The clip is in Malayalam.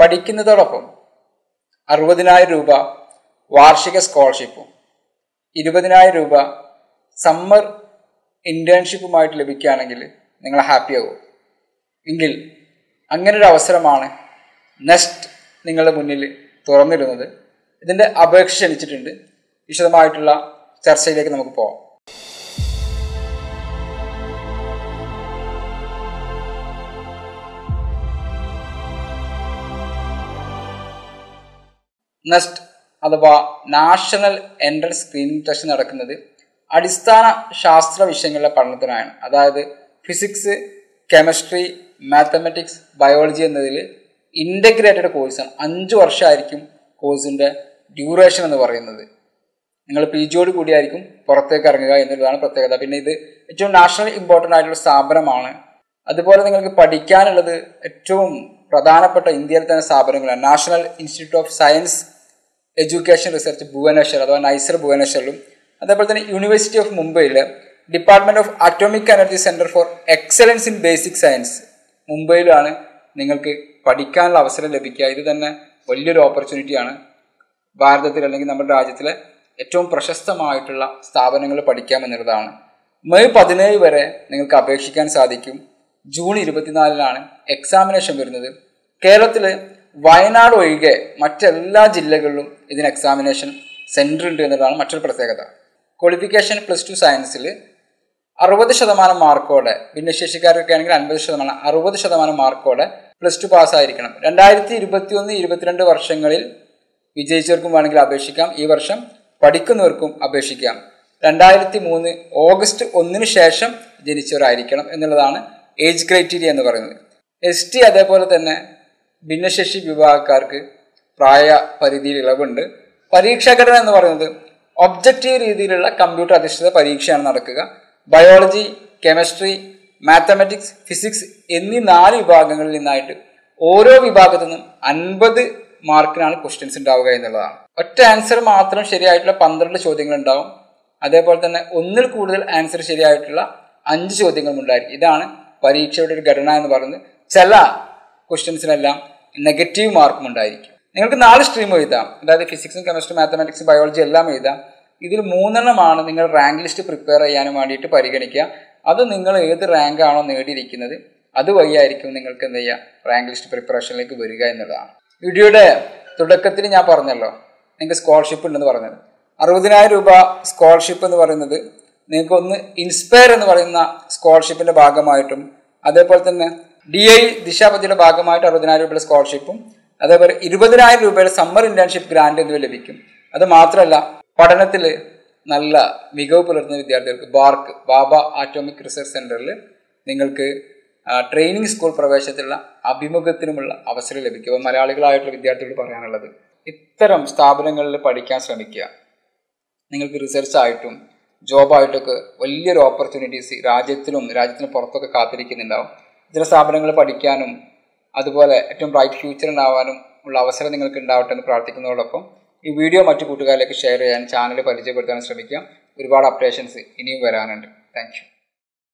പഠിക്കുന്നതോടൊപ്പം അറുപതിനായിരം രൂപ വാർഷിക സ്കോളർഷിപ്പും ഇരുപതിനായിരം രൂപ സമ്മർ ഇന്റേൺഷിപ്പുമായിട്ട് ലഭിക്കുകയാണെങ്കിൽ നിങ്ങൾ ഹാപ്പി ആകും എങ്കിൽ അങ്ങനെ ഒരു അവസരമാണ് നെക്സ്റ്റ് നിങ്ങളുടെ മുന്നിൽ തുറന്നിടുന്നത്. ഇതിന്റെ അപേക്ഷ ക്ഷണിച്ചിട്ടുണ്ട്. വിശദമായിട്ടുള്ള ചർച്ചയിലേക്ക് നമുക്ക് പോകാം നെക്സ്റ്റ് അഥവാ നാഷണൽ എൻട്രൻസ് സ്ക്രീനിംഗ് ടെസ്റ്റ് നടക്കുന്നത് അടിസ്ഥാന ശാസ്ത്ര വിഷയങ്ങളുടെ പഠനത്തിനാണ്. അതായത് ഫിസിക്സ് കെമിസ്ട്രി മാത്തമെറ്റിക്സ് ബയോളജി എന്നതിൽ ഇന്റഗ്രേറ്റഡ് കോഴ്സാണ് അഞ്ച് വർഷമായിരിക്കും കോഴ്സിന്റെ ഡ്യൂറേഷൻ എന്ന് പറയുന്നത്. നിങ്ങൾ പി ജിയോട് കൂടിയായിരിക്കും പുറത്തേക്ക് ഇറങ്ങുക എന്നുള്ളതാണ് പ്രത്യേകത. പിന്നെ ഇത് ഏറ്റവും നാഷണൽ ഇമ്പോർട്ടന്റ് ആയിട്ടുള്ള സ്ഥാപനമാണ്. അതുപോലെ നിങ്ങൾക്ക് പഠിക്കാനുള്ളത് ഏറ്റവും പ്രധാനപ്പെട്ട ഇന്ത്യയിൽ തന്നെ സ്ഥാപനങ്ങളാണ്. National institute of science education research Bhubaneswar അഥവാ നൈസർ ഭുവനേശ്വറിലും അതേപോലെ തന്നെ യൂണിവേഴ്സിറ്റി ഓഫ് മുംബൈയിലെ department of atomic energy centre for excellence in basic science മുംബൈയിലാണ് നിങ്ങൾക്ക് പഠിക്കാനുള്ള അവസരം ലഭിക്കുക. ഇത് തന്നെ വലിയൊരു ഓപ്പർച്യൂണിറ്റിയാണ്. ഭാരതത്തിൽ അല്ലെങ്കിൽ നമ്മുടെ രാജ്യത്തിലെ ഏറ്റവും പ്രശസ്തമായിട്ടുള്ള സ്ഥാപനങ്ങൾ പഠിക്കാമെന്നുള്ളതാണ് മെയ് പതിനേഴ് വരെ നിങ്ങൾക്ക് അപേക്ഷിക്കാൻ സാധിക്കും. ജൂൺ ഇരുപത്തിനാലിനാണ് എക്സാമിനേഷൻ വരുന്നത്. കേരളത്തിൽ വയനാട് ഒഴികെ മറ്റെല്ലാ ജില്ലകളിലും ഇതിന് എക്സാമിനേഷൻ സെന്റർ ഉണ്ട് എന്നുള്ളതാണ് മറ്റൊരു പ്രത്യേകത. ക്വാളിഫിക്കേഷൻ പ്ലസ് ടു സയൻസിൽ അറുപത് ശതമാനം മാർക്കോടെ ഭിന്നശേഷിക്കാരൊക്കെ ആണെങ്കിൽ അൻപത് ശതമാനം അറുപത് ശതമാനം മാർക്കോടെ പ്ലസ് ടു പാസ്സായിരിക്കണം രണ്ടായിരത്തി ഇരുപത്തി ഒന്ന് ഇരുപത്തിരണ്ട് വർഷങ്ങളിൽ വിജയിച്ചവർക്കും വേണമെങ്കിൽ അപേക്ഷിക്കാം. ഈ വർഷം പഠിക്കുന്നവർക്കും അപേക്ഷിക്കാം. രണ്ടായിരത്തി മൂന്ന് ഓഗസ്റ്റ് ഒന്നിന് ശേഷം ജനിച്ചവരായിരിക്കണം എന്നുള്ളതാണ് ഏജ് ക്രൈറ്റീരിയ എന്ന് പറയുന്നത്. എസ് അതേപോലെ തന്നെ ഭിന്നശേഷി വിഭാഗക്കാർക്ക് പ്രായ പരിധിയിൽ ഇളവുണ്ട്. പരീക്ഷാഘടന എന്ന് പറയുന്നത് ഒബ്ജക്റ്റീവ് രീതിയിലുള്ള കമ്പ്യൂട്ടർ അധിഷ്ഠിത പരീക്ഷയാണ് നടക്കുക. ബയോളജി കെമിസ്ട്രി മാത്തമാറ്റിക്സ് ഫിസിക്സ് എന്നീ നാല് വിഭാഗങ്ങളിൽ നിന്നായിട്ട് ഓരോ വിഭാഗത്തു നിന്നും അൻപത് മാർക്കിനാണ് ക്വസ്റ്റ്യൻസ് ഉണ്ടാവുക എന്നുള്ളതാണ്. ഒറ്റ ആൻസർ മാത്രം ശരിയായിട്ടുള്ള പന്ത്രണ്ട് ചോദ്യങ്ങൾ ഉണ്ടാവും. അതേപോലെ തന്നെ ഒന്നിൽ കൂടുതൽ ആൻസർ ശരിയായിട്ടുള്ള അഞ്ച് ചോദ്യങ്ങളും ഉണ്ടായിരിക്കും. ഇതാണ് പരീക്ഷയുടെ ഒരു ഘടന എന്ന് പറയുന്നത്. ചില ക്വസ്റ്റ്യൻസിനെല്ലാം നെഗറ്റീവ് മാർക്കും ഉണ്ടായിരിക്കും. നിങ്ങൾക്ക് നാല് സ്ട്രീം എഴുതാം. അതായത് ഫിസിക്സും കെമിസ്ട്രി മാത്തമാറ്റിക്സ് ബയോളജി എല്ലാം എഴുതാം. ഇതിൽ മൂന്നെണ്ണമാണ് നിങ്ങൾ റാങ്ക് ലിസ്റ്റ് പ്രിപ്പയർ ചെയ്യാനും വേണ്ടിയിട്ട് പരിഗണിക്കുക. അത് നിങ്ങൾ ഏത് റാങ്ക് ആണോ നേടിയിരിക്കുന്നത് അതുവഴിയായിരിക്കും നിങ്ങൾക്ക് എന്ത് ചെയ്യുക റാങ്ക് ലിസ്റ്റ് പ്രിപ്പറേഷനിലേക്ക് വരിക എന്നുള്ളതാണ്. വീഡിയോയുടെ തുടക്കത്തിൽ ഞാൻ പറഞ്ഞല്ലോ നിങ്ങൾക്ക് സ്കോളർഷിപ്പ് ഉണ്ടെന്ന് പറഞ്ഞത്. അറുപതിനായിരം രൂപ സ്കോളർഷിപ്പ് എന്ന് പറയുന്നത് നിങ്ങൾക്ക് ഒന്ന് ഇൻസ്പയർ എന്ന് പറയുന്ന സ്കോളർഷിപ്പിന്റെ ഭാഗമായിട്ടും അതേപോലെ തന്നെ ഡി ഐ ദിശാപതിയുടെ ഭാഗമായിട്ട് അറുപതിനായിരം രൂപയുടെ സ്കോളർഷിപ്പും അതേപോലെ ഇരുപതിനായിരം രൂപയുടെ സമ്മർ ഇന്റേൺഷിപ്പ് ഗ്രാന്റ് എന്നിവ ലഭിക്കും. അത് മാത്രമല്ല പഠനത്തിൽ നല്ല മികവ് പുലർത്തുന്ന വിദ്യാർത്ഥികൾക്ക് ബാർക്ക് ബാബ ആറ്റോമിക് റിസർച്ച് സെന്ററിൽ നിങ്ങൾക്ക് ട്രെയിനിങ് സ്കൂൾ പ്രവേശനത്തിലുള്ള അഭിമുഖത്തിനുമുള്ള അവസരം ലഭിക്കും. അപ്പോൾ മലയാളികളായിട്ടുള്ള വിദ്യാർത്ഥികളോട് പറയാനുള്ളത് ഇത്തരം സ്ഥാപനങ്ങളിൽ പഠിക്കാൻ ശ്രമിക്കുക. നിങ്ങൾക്ക് റിസർച്ച് ആയിട്ടും ജോബായിട്ടൊക്കെ വലിയൊരു ഓപ്പർച്യൂണിറ്റീസ് രാജ്യത്തിലും രാജ്യത്തിന് പുറത്തൊക്കെ കാത്തിരിക്കുന്നുണ്ടാവും. ഇത്തരം സ്ഥാപനങ്ങൾ പഠിക്കാനും അതുപോലെ ഏറ്റവും ബ്രൈറ്റ് ഫ്യൂച്ചർ ഉണ്ടാവാനും ഉള്ള അവസരം നിങ്ങൾക്ക് ഉണ്ടാവട്ടെ എന്ന് പ്രാർത്ഥിക്കുന്നതോടൊപ്പം ഈ വീഡിയോ മറ്റു കൂട്ടുകാരിലേക്ക് ഷെയർ ചെയ്യാൻ ചാനൽ പരിചയപ്പെടുത്താൻ ശ്രമിക്കാം. ഒരുപാട് അപ്ഡേഷൻസ് ഇനിയും വരാനുണ്ട്. താങ്ക്